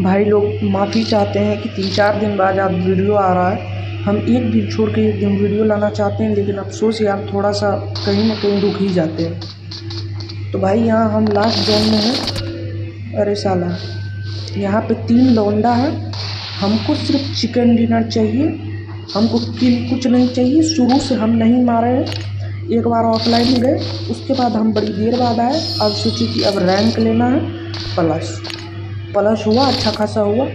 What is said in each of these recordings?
भाई लोग, माफ़ी चाहते हैं कि तीन चार दिन बाद आप वीडियो आ रहा है। हम एक दिन छोड़ के एक दिन वीडियो लाना चाहते हैं, लेकिन अफसोस यार थोड़ा सा कहीं ना कहीं रुक ही जाते हैं। तो भाई यहाँ हम लास्ट जोन में हैं। अरे साला, यहाँ पे तीन लौंडा है। हमको सिर्फ़ चिकन डिनर चाहिए। हमको किल कुछ नहीं चाहिए। शुरू से हम नहीं मारे हैं। एक बार ऑफलाइन गए, उसके बाद हम बड़ी देर बाद आए। अब सोचे कि अब रैंक लेना है प्लस प्लस हुआ अच्छा खासा हुआ,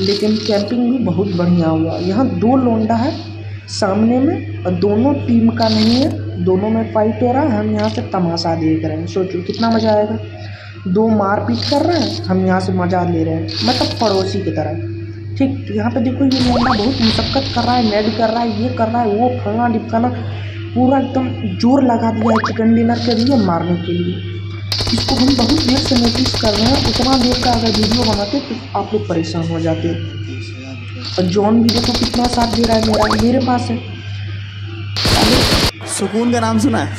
लेकिन कैंपिंग भी बहुत बढ़िया हुआ। यहाँ दो लोंडा है सामने में और दोनों टीम का नहीं है, दोनों में फाइट हो रहा है, हम यहाँ से तमाशा देख रहे हैं। सोचो, कितना मज़ा आएगा। दो मारपीट कर रहे हैं, हम यहाँ से मज़ा ले रहे हैं मतलब पड़ोसी की तरह। ठीक तो यहाँ पे देखो ये लोंडा बहुत मुशक्क़त कर रहा है नेड कर रहा है, ये कर रहा है, वो फलना डिपकाना पूरा एकदम ज़ोर लगा दिया है चिकन डिनर के लिए मारने के लिए। इसको हम बहुत देर से नोटिस कर रहे हैं। उतना देर का अगर वीडियो बनाते तो आप लोग परेशान हो जाते। और जॉन भी देखो कितना साथ दे रहा है मेरा मेरे पास है। सुकून का नाम सुना है?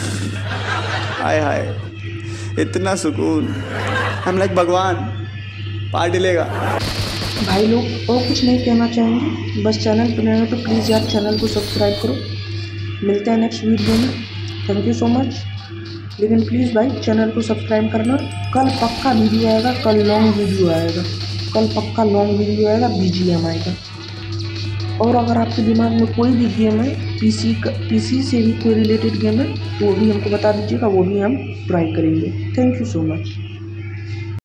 हाय हाय इतना सुकून। हम लाइक भगवान पार्टी लेगा भाई लोग और कुछ नहीं कहना चाहेंगे। बस चैनल पर नए हो तो प्लीज़ यार चैनल को सब्सक्राइब करो। मिलते हैं नेक्स्ट वीडियो में। थैंक यू सो मच लेकिन प्लीज़ भाई चैनल को सब्सक्राइब करना। कल पक्का वीडियो आएगा, कल लॉन्ग वीडियो आएगा। कल पक्का लॉन्ग वीडियो आएगा बी जी एम आएगा। और अगर आपके दिमाग में कोई भी गेम है पीसी का पीसी से भी कोई रिलेटेड गेम है तो वो भी हमको बता दीजिएगा, वो भी हम ट्राई करेंगे। Thank you so much